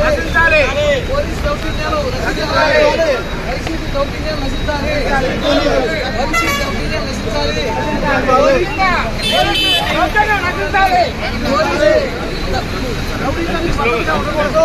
నశించాలి పోలీస్ దౌర్జన్యాలు నశించాలి వైసీపీ దౌర్జన్యాలు నశించాలి వైసీపీ దౌర్జన్యాలు నశించాలి దౌర్జన్యం నశించాలి పోలీసులు రౌడీజానికి మద్దతుగా ఉండకూడదు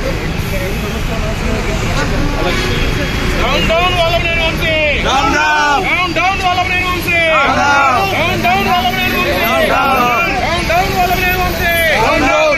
Down, down, Valabne Rumsi. Down, down. Down, down, Valabne Rumsi. Down, down. Down, down, Valabne Rumsi. Down, down. Down, down, Valabne Rumsi. Down, down.